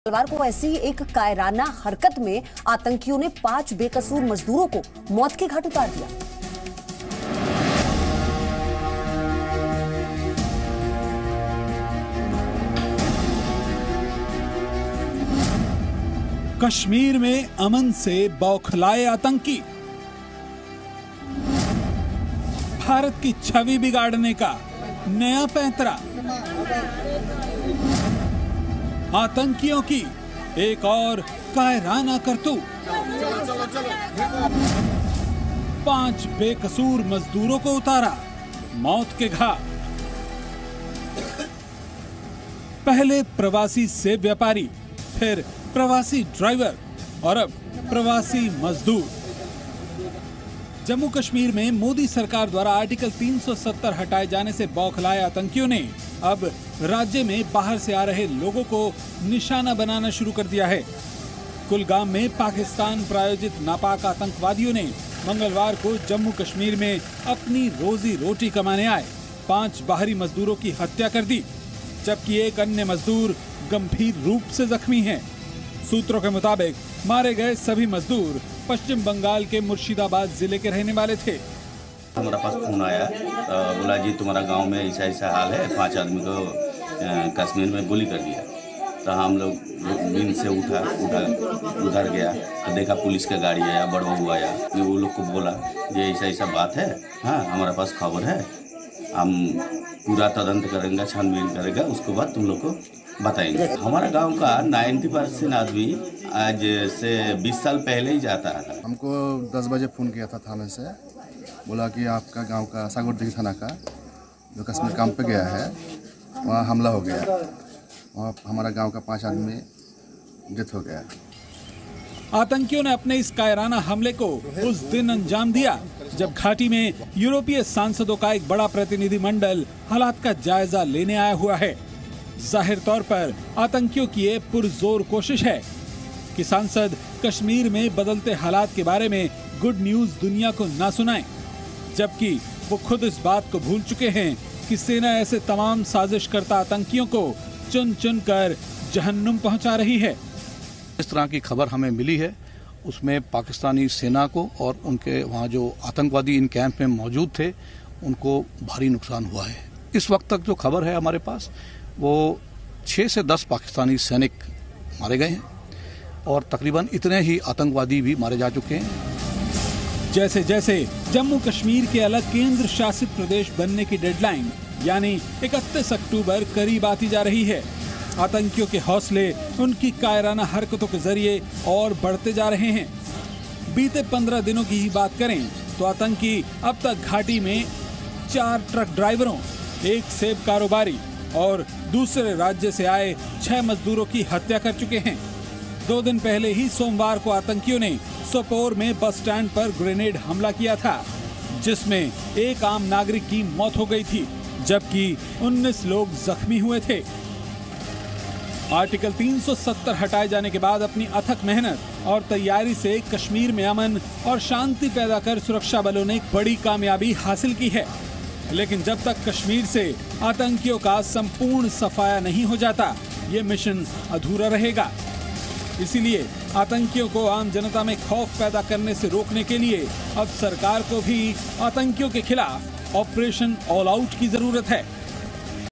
मंगलवार को ऐसी एक कायराना हरकत में आतंकियों ने पाँच बेकसूर मजदूरों को मौत के घाट उतार दिया। कश्मीर में अमन से बौखलाए आतंकी। भारत की छवि बिगाड़ने का नया पैंतरा। आतंकियों की। एक और कायराना करतूत। पाँच बेकसूर मजदूरों को उतारा। मौत के घाट। पहले प्रवासी सेब व्यापारी, फिर प्रवासी ड्राइवर और अब प्रवासी मजदूर। जम्मू कश्मीर में मोदी सरकार द्वारा आर्टिकल 370 हटाए जाने से बौखलाए आतंकियों ने अब राज्य में बाहर से आ रहे लोगों को निशाना बनाना शुरू कर दिया है। कुलगाम में पाकिस्तान प्रायोजित नापाक आतंकवादियों ने मंगलवार को जम्मू कश्मीर में अपनी रोजी रोटी कमाने आए। पाँच बाहरी मजदूरों की हत्या कर दी, जबकि एक अन्य मजदूर गंभीर रूप से जख्मी है। सूत्रों के मुताबिक मारे गए सभी मजदूर पश्चिम बंगाल के मुर्शिदाबाद ज़िले के रहने वाले थे। हमारा पास फ़ोन आया बोला, जी, तुम्हारा गाँव में ऐसा ऐसा हाल है, पाँच आदमी को कश्मीर में गोली कर दिया। तो हम लोग नींद से उठा उठा, उधर गया तो देखा पुलिस का गाड़ी आया, बड़ बबू आया। वो लोग को बोला, ये ऐसा ऐसा बात है? हाँ हमारे पास खबर है। हम पूरा तदंत करेंगे, छानबीन करेगा, उसके बाद तुम लोग को बताएँगे। हमारा गाँव का 90 परसेंट आदमी आज से 20 साल पहले ही जाता था हमको दस बजे फ़ोन किया था थाने से। बोला कि आपका गाँव का सागरदिघी थाना का जो कश्मीर काम पे गया है वहाँ हमला हो गया। वहाँ हमारा गाँव का पाँच आदमी डेथ हो गया। आतंकियों ने अपने इस कायराना हमले को उस दिन अंजाम दिया जब घाटी में यूरोपीय सांसदों का एक बड़ा प्रतिनिधि मंडल हालात का जायजा लेने आया हुआ है। ज़ाहिर तौर पर आतंकियों की ये पुरजोर कोशिश है कि सांसद कश्मीर में बदलते हालात के बारे में गुड न्यूज़ दुनिया को ना सुनाएँ, जबकि वो खुद इस बात को भूल चुके हैं कि सेना ऐसे तमाम साजिश करता आतंकियों को चुन चुन कर जहन्नुम पहुँचा रही है। इस तरह की खबर हमें मिली है, उसमें पाकिस्तानी सेना को और उनके वहाँ जो आतंकवादी इन कैंप में मौजूद थे, उनको भारी नुकसान हुआ है। इस वक्त तक जो खबर है हमारे पास वो छः से दस पाकिस्तानी सैनिक मारे गए हैं और तकरीबन इतने ही आतंकवादी भी मारे जा चुके हैं। जैसे जैसे जम्मू कश्मीर के अलग केंद्र शासित प्रदेश बनने की डेडलाइन, यानी 31 अक्टूबर करीब आती जा रही है, आतंकियों के हौसले, उनकी कायराना हरकतों के ज़रिए और बढ़ते जा रहे हैं। बीते पंद्रह दिनों की ही बात करें तो आतंकी अब तक घाटी में चार ट्रक ड्राइवरों, एक सेब कारोबारी और दूसरे राज्य से आए छह मजदूरों की हत्या कर चुके हैं। दो दिन पहले ही सोमवार को आतंकियों ने सोपोर में बस स्टैंड पर ग्रेनेड हमला किया था, जिसमें एक आम नागरिक की मौत हो गई थी, जबकि 19 लोग जख्मी हुए थे। आर्टिकल 370 हटाए जाने के बाद अपनी अथक मेहनत और तैयारी से कश्मीर में अमन और शांति पैदा कर सुरक्षा बलों ने बड़ी कामयाबी हासिल की है। लेकिन जब तक कश्मीर से आतंकियों का संपूर्ण सफाया नहीं हो जाता, ये मिशन अधूरा रहेगा। इसीलिए आतंकियों को आम जनता में खौफ पैदा करने से रोकने के लिए अब सरकार को भी आतंकियों के खिलाफ ऑपरेशन ऑल आउट की ज़रूरत है।